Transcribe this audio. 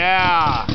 Yeah.